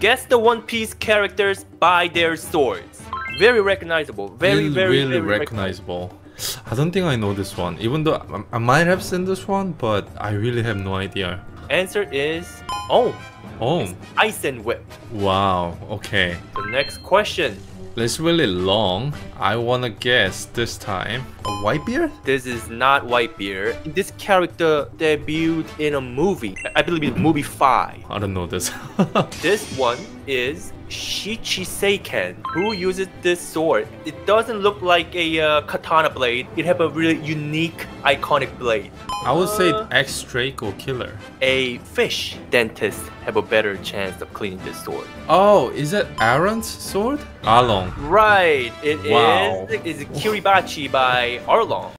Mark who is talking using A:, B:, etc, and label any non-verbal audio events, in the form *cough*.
A: Guess the One Piece characters by their swords. Very recognizable. Very,
B: really,
A: very,
B: really
A: very
B: recognizable. I don't think I know this one, even though I, I might have seen this one, but I really have no idea.
A: Answer is oh,
B: Oh,
A: Ice and Whip.
B: wow, okay.
A: The next question.
B: It's really long. I wanna guess this time. A Whitebeard?
A: This is not Whitebeard. This character debuted in a movie. I believe it's movie 5.
B: I don't know this. *laughs*
A: This one is Shichiseiken, who uses this sword. It doesn't look like a uh, katana blade. It have a really unique, iconic blade.
B: I would say
A: Uh,
B: X Draco Killer.
A: A fish dentist have a better chance of cleaning this sword.
B: Oh, is that Arlong's sword? Arlong.
A: Right, it is.
B: Wow.
A: It's Kiribachi by Arlong.